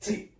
See,